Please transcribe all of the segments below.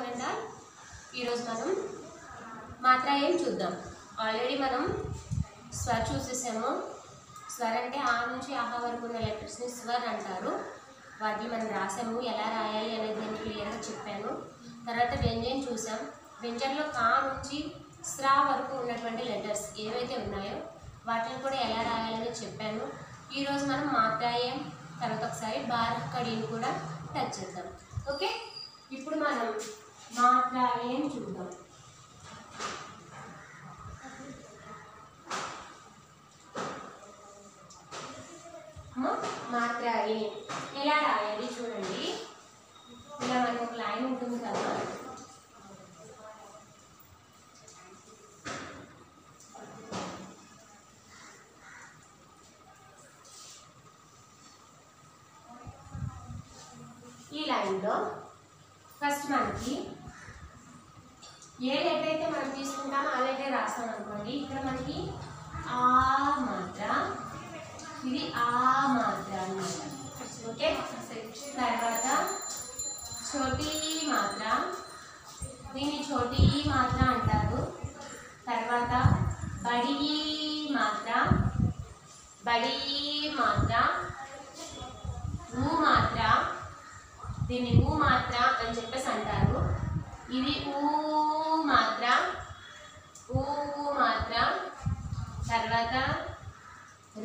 One ఈరోజు మనం మాత్ర ఏం చూద్దాం. ఆల్రెడీ మనం స్వర్ చూసేసాము. స్వర్ అంటే ఆ నుంచి ఆహా వరకు ఉన్న లెటర్స్ని స్వర్ అంటారు. వాటిని మనం రాసాము. ఎలా రాయాలి అనేది నేను క్లియర్గా చెప్పాను. తర్వాత వ్యంజన్ చూసాం. వ్యంజన్లో కా నుంచి స్రా వరకు ఉన్నటువంటి లెటర్స్ ఏవైతే ఉన్నాయో వాటిని కూడా ఎలా రాయాలని చెప్పాను. ఈరోజు మనం మాత్రాయం తర్వాత ఒకసారి బారహ్ కడీని కూడా టచ్ చేద్దాం. ఓకే ఇప్పుడు మనం మాత్రాయం చూద్దాం. మాత్రాయి ఎలా రాయాలి చూడండి. ఇలా మనకు ఒక లైన్ ఉంటుంది కదా. ఈ లైన్లో ఫస్ట్ మనకి ఏ లెటర్ అయితే మనం తీసుకుంటామో ఆ లెటర్ రాస్తాం అనుకోండి. ఇక్కడ మనకి ఆ మాత్ర ఇది ఆ మాత్ర అన్నమాట. ఓకే? తర్వాత చోటీ మాత్ర. దీన్ని చోటీ మాత్ర అంటారు. తర్వాత బడి మాత్ర. బడి మాత్ర. ఊ మాత్ర. దీన్ని ఊ మాత్ర అని చెప్పేసి అంటారు. ఇది ఊ మాత్ర ఊ మాత్ర తర్వాత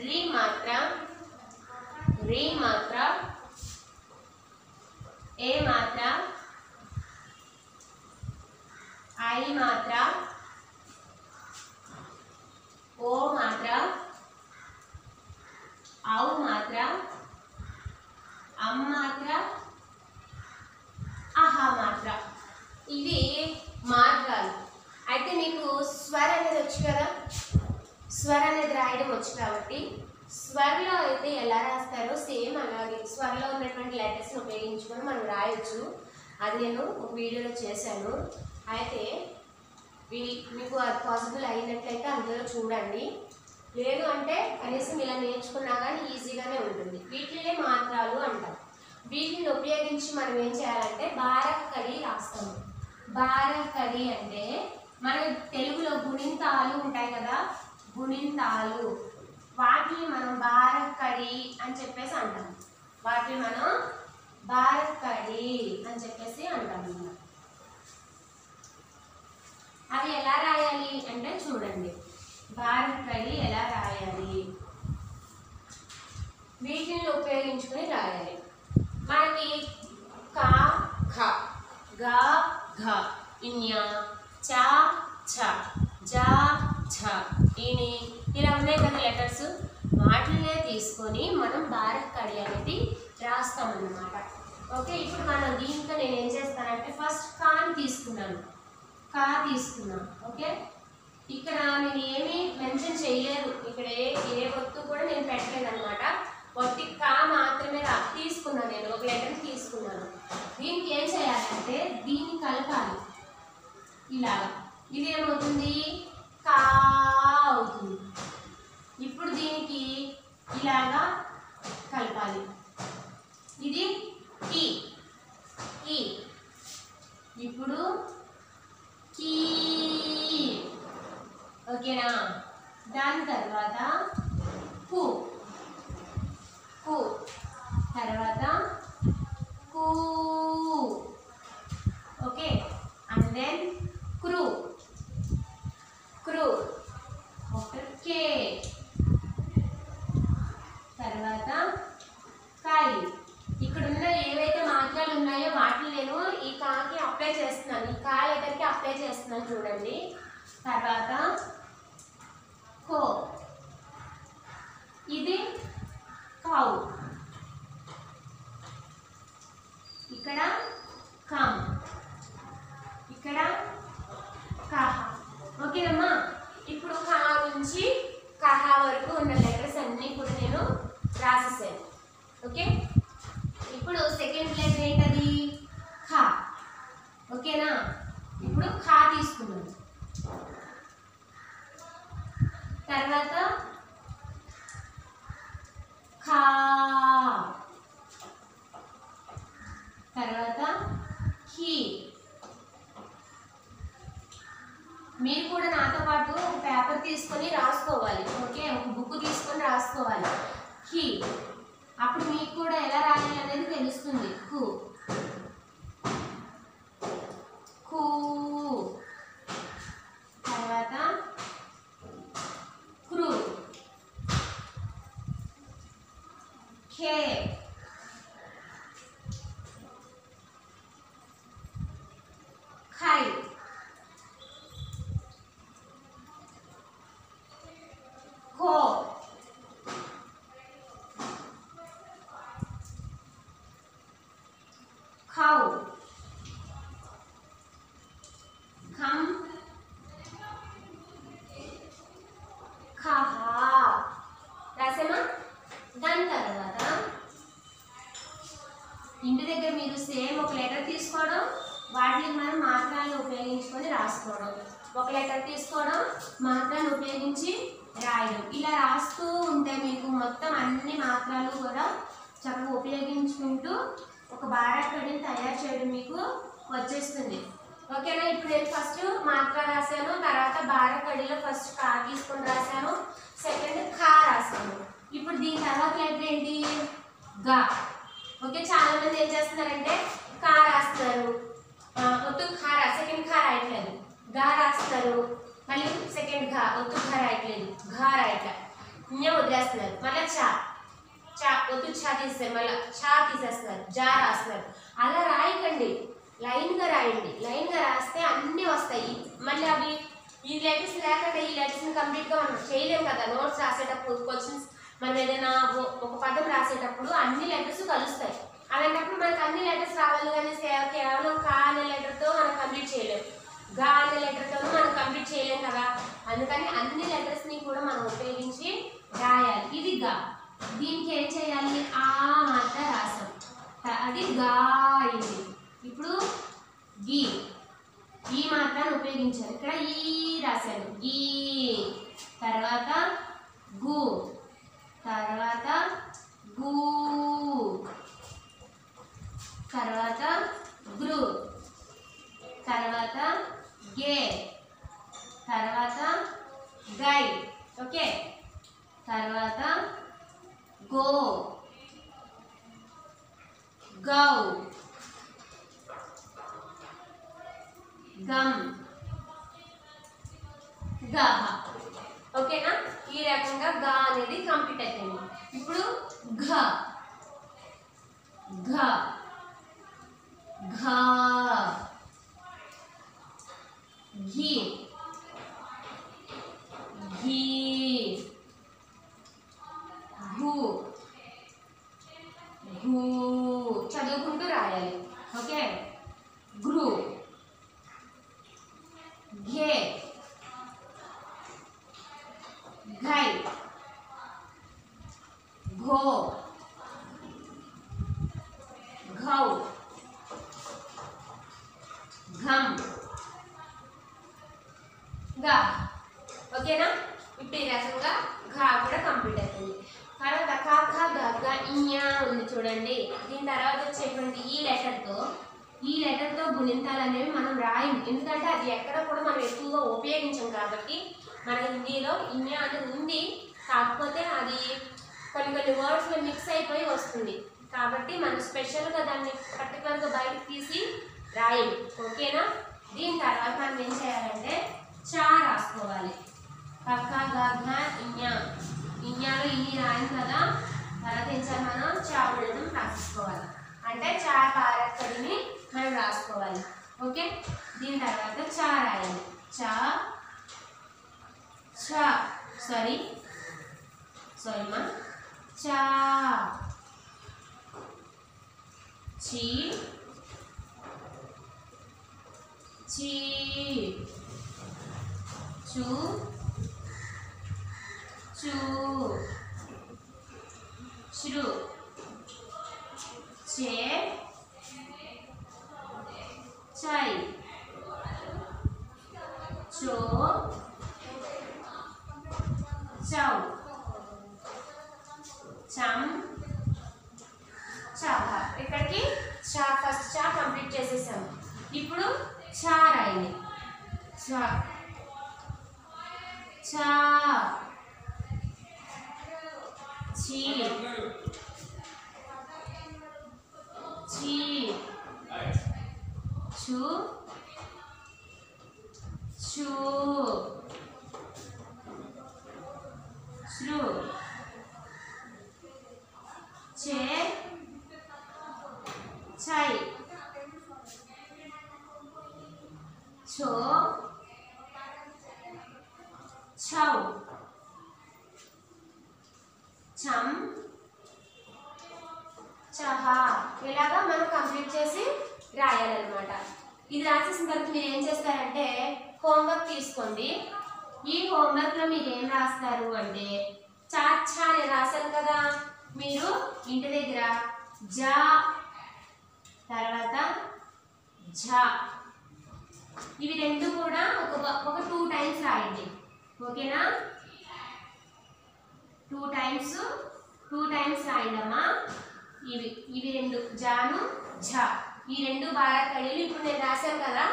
రి మాత్ర రి మాత్ర ఏ మాత్ర ఐ మాత్ర ఓ మాత్ర ఔ మాత్ర అమ్ మాత్ర ఆహా మాత్ర ఇవి మార్గాలు. అయితే మీకు స్వర్ అనేది వచ్చు కదా? స్వర్ అనేది రాయడం వచ్చు కాబట్టి స్వర్లో అయితే ఎలా రాస్తారో సేమ్ అలాగే స్వర్లో ఉన్నటువంటి లెటర్స్ని ఉపయోగించుకొని మనం రాయొచ్చు. అది నేను ఒక వీడియోలో చేశాను. అయితే మీకు అది పాసిబుల్ అయినట్లయితే అందులో చూడండి. లేదు అంటే కనీసం ఇలా నేర్చుకున్నా కానీ ఈజీగానే ఉంటుంది. వీటినే మాత్రాలు అంటారు వీటిని ఉపయోగించి మనం ఏం చేయాలంటే బారక్కడి రాస్తాము. బారక్ కడి అంటే మన తెలుగులో గుణింతాలు ఉంటాయి కదా? గుణింతాలు. వాటిని మనం బారక్కడి అని చెప్పేసి అంటాం. వాటిని మనం బారక్కడి అని చెప్పేసి అంటాం అవి ఎలా రాయాలి అంటే చూడండి. బారక్కడి ఎలా రాయాలి వీటిని ఉపయోగించుకొని రాయాలి మనకి కా ఖ గా ఘ ఇన్య. చ ఛ. జా ఛ. ఇని ఇలా ఉన్నాయి కదా లెటర్స్ వాటినే తీసుకొని మనం భారత్ కడి అనేది రాస్తామన్నమాట. ఓకే ఇప్పుడు మనం దీంతో నేను ఏం చేస్తానంటే ఫస్ట్ కాని తీసుకున్నాను. కా తీసుకున్నాను ఓకే? ఇక్కడ నేను ఏమీ మెన్షన్ చేయలేదు. ఇక్కడ ఏ ఏ వత్తు కూడా నేను పెట్టలేదు అనమాట ఒట్టి కా మాత్రమే తీసుకున్నాను నేను. ఒక లెటర్ తీసుకున్నాను. దీనికి ఏం చేయాలంటే దీన్ని కలపాలి. ఇలాగా. ఇది ఏమవుతుంది కా అవుతుంది. ఇప్పుడు దీనికి ఇలాగా కలపాలి ఇది కి కి ఇప్పుడు కీ ఓకేనా దాని తర్వాత కు కు తర్వాత కు ఓకే అండ్ దెన్ క్రూ క్రూ కే తర్వాత కాయి ఇక్కడ ఉన్న ఏవైతే మాత్రాలు ఉన్నాయో వాటిని నేను ఈ కాకి అప్లై చేస్తున్నాను ఈ కా లెటర్కి అప్లై చేస్తున్నాను చూడండి తర్వాత కో ఇది కావు ఇక్కడ కమ్ ఇక్కడ కహ ఓకేనమ్మా ఇప్పుడు కా నుంచి కహ వరకు ఉన్న లెటర్స్ అన్నీ కూడా నేను రాసేసాను ఓకే? ఇప్పుడు సెకండ్ లెటర్ ఏంటది? ఖా. ఓకేనా? ఇప్పుడు ఖా తీసుకున్నాం తర్వాత ఖా. తర్వాత ఖీ మీరు కూడా నాతో పాటు పేపర్ తీసుకొని రాసుకోవాలి. ఓకే? ఒక బుక్ తీసుకొని రాసుకోవాలి. ఖీ అప్పుడు మీకు కూడా ఎలా రాయాలి అనేది తెలుస్తుంది. కు. కు. తర్వాత క్రూ ఖే ఖౌ ఖం ఖహా రాసామా దాని తర్వాత. ఇంటి దగ్గర మీరు సేమ్ ఒక లెటర్ తీసుకోవడం వాటిని మనం మాత్రాలను ఉపయోగించుకొని రాసుకోవడం. ఒక లెటర్ తీసుకోవడం మాత్రాలను ఉపయోగించి రాయడం. ఇలా రాస్తూ ఉంటే మీకు మొత్తం అన్ని మాత్రాలు కూడా చక్కగా ఉపయోగించుకుంటూ ఒక బారాకడిని తయారు చేయడం మీకు వచ్చేస్తుంది. ఓకేనా? ఇప్పుడు నేను ఫస్ట్ మాత్ర రాశాను తర్వాత బారాకడిలో ఫస్ట్ కా తీసుకొని రాశాను సెకండ్ ఖా రాశాను. ఇప్పుడు దీని తర్వాత లెటర్ ఏంటి? గా. ఓకే చాలా మంది ఏం చేస్తున్నారంటే కా రాస్తారు. ఒత్తు ఖా రా సెకండ్ ఖా రాయట్లేదు. గా రాస్తారు. మళ్ళీ సెకండ్ ఘా ఒత్తు ఘా రాయట్లేదు. ఘా రాయట్లే. వదిలేస్తున్నారు. మళ్ళీ చా. చా ఒత్తు చా తీసేస్తారు మళ్ళీ చా తీసేస్తున్నారు జా రాస్తున్నారు. అలా రాయకండి. లైన్గా రాయండి. లైన్గా రాస్తే అన్నీ వస్తాయి. మళ్ళీ అవి ఈ లెటర్స్ లేకుండా ఈ లెటర్స్ని కంప్లీట్గా మనం చేయలేము కదా. నోట్స్ రాసేటప్పుడు క్వశ్చన్స్ మనం ఏదైనా ఒక పదం రాసేటప్పుడు అన్ని లెటర్స్ కలుస్తాయి. అలాంటప్పుడు మనకు అన్ని లెటర్స్ రావాలి కానీ కేవలం కా అనే లెటర్తో మనం కంప్లీట్ చేయలేము గా అనే లెటర్తో మనం కంప్లీట్ చేయలేం కదా. అందుకని అన్ని లెటర్స్ని కూడా మనం ఉపయోగించి రాయాలి. ఇది గా. దీనికి ఏం చేయాలి? ఆ మాట రాసాం. అది గా ఇప్పుడు గీ. ఈ మాత్రాన్ని ఉపయోగించాను ఇక్కడ ఈ రాశాను. గీ. తర్వాత గు. తర్వాత గు. తర్వాత గ్రు తర్వాత గే. తర్వాత గై. ఓకే? తర్వాత గో గౌ గమ్ గహ ఓకేనా ఈ రకంగా గా అనేది కంప్లీట్ అయిపోయింది. ఇప్పుడు ఘ. ఘ. ఘ. ఘీ. ఘీ. ఘూ ఘూ చదువుకుంటూ రాయాలి ఓకే గ్రూ వచ్చేటువంటి ఈ లెటర్తో ఈ లెటర్తో గుణింతాలు అనేవి మనం రాయం ఎందుకంటే అది ఎక్కడ కూడా మనం ఎక్కువగా ఉపయోగించం కాబట్టి మన హిందీలో ఇన్యా అనేది ఉంది. కాకపోతే అది కొన్ని కొన్ని వర్డ్స్లో మిక్స్ అయిపోయి వస్తుంది. కాబట్టి మనం స్పెషల్గా దాన్ని పర్టికులర్గా బయటకు తీసి రాయం ఓకేనా? దీని తర్వాత మనం ఏం చేయాలంటే చా రాసుకోవాలి. పక్క గగ్గ ఇన్యా. ఇన్యాలో ఇన్ని రాయం కదా. తర్వాత ఏం చేయాలి మనం? చా ఉండడం రాసుకోవాలి అంటే చా పారక్కడిని మనం రాసుకోవాలి. ఓకే? దీని తర్వాత చా రాయాలి. చా చా సారీ సారీ మా. చా చి చి చు చూ శ్రు చే చై చో చౌ చం చాహ ఇక్కడికి చా ఫస్ట్ చా కంప్లీట్ చేసేసాము ఇప్పుడు చా రాయండి చా చా చి చి చు చూ శ్రు చే ఇది రాసేసిన తర్వాత మీరు ఏం చేస్తారంటే హోంవర్క్ తీసుకోండి. ఈ హోంవర్క్లో మీరు ఏం రాస్తారు అంటే చాచా అని రాశాను కదా మీరు ఇంటి దగ్గర జా తర్వాత ఝా. ఇవి రెండు కూడా ఒక ఒక టూ టైమ్స్ రాయండి. ఓకేనా? టూ టైమ్స్ టూ టైమ్స్ రాయండి అమ్మా ఇవి ఇవి రెండు జాను ఝా. ఈ రెండు బాగా కడిలు ఇప్పుడు నేను రాశాను కదా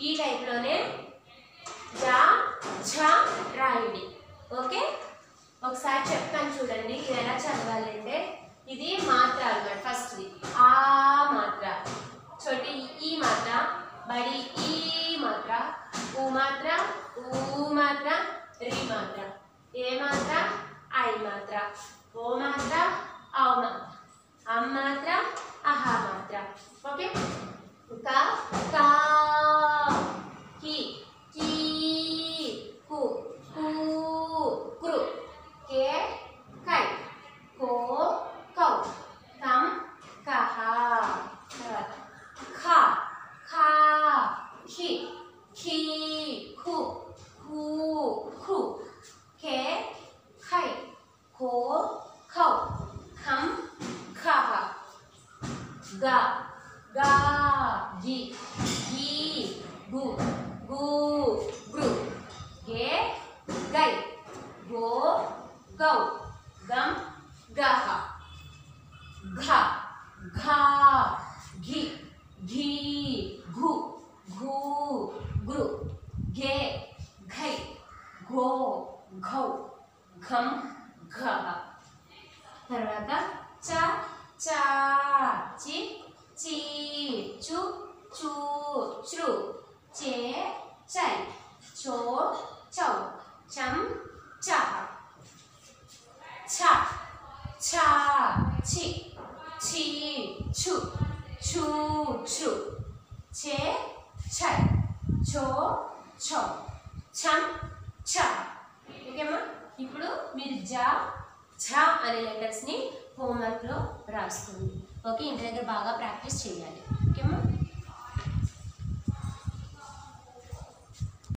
ఈ టైప్లోనే జా ఝా రాయండి. ఓకే? ఒకసారి చెప్తాను చూడండి ఇది ఎలా చదవాలంటే ఇది మాత్ర అన్నమాట ఫస్ట్ది ఆ మాత్ర. చోటి ఈ మాత్ర బడి ఈ మాత్ర ఊ మాత్ర ఊ మాత్ర రి మాత్ర. ఏ మాత్ర? ఐ మాత్ర. ఓ మాత్ర ఔ మాత్ర. అమ్ మాత్ర అహా మాత్ర ఓకే కా కా కి కీ కు కు క్రు కే కై కో కౌ కం కహ తర్వాత ఖా ఖా ఖి ఖీ ఖు ఖూ ఖు కే ఖై ఖో ఖౌ ఖం ఖహ గా గా గి గి గు గు గ్రు గే గై గో గౌ గం గహ ఘ ఘా ఘి ఘీ ఘు ఘూ గృ ఘే ఘై ఘో ఘౌ ఘం ఘ తర్వాత చ చా చి చి చు చూ చ్రు చే చై చో చౌ చం చహ ఛ ఛ చి చి ఛు చూ ఛృ ఛే చ ఛో. ఛౌ ఛం. ఛ ఓకేమ్మా ఇప్పుడు మీరు జా ఝ అనే లెటర్స్ని హోంవర్క్లో రాసుకోండి. ఓకే ఇంటి దగ్గర బాగా ప్రాక్టీస్ చేయాలి.